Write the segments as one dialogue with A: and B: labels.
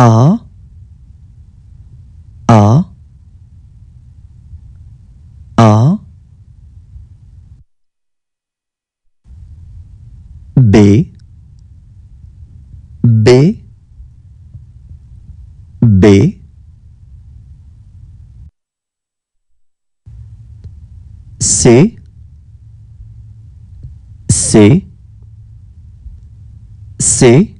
A: A A A B B B C C C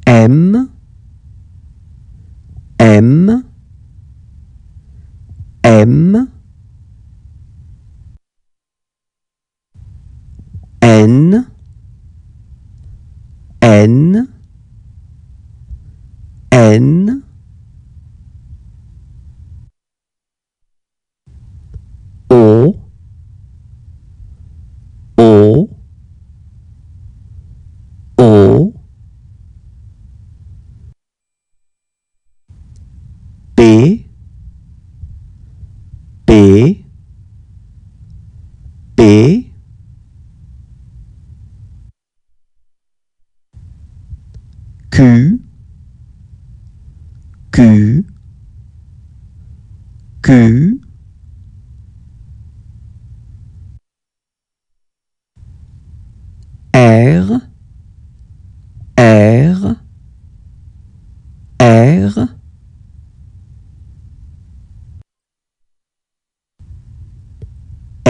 A: M M M N N N P P P. Q Q Q. R R R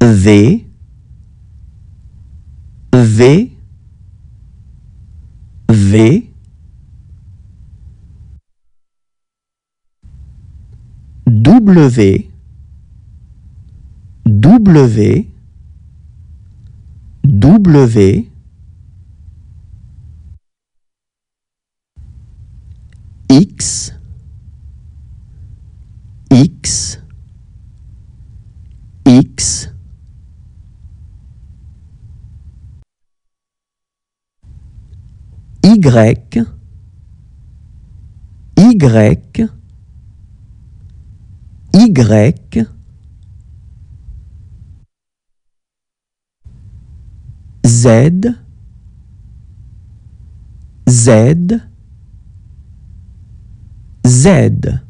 A: V V V. W W W. X X X Y Y Y Z Z Z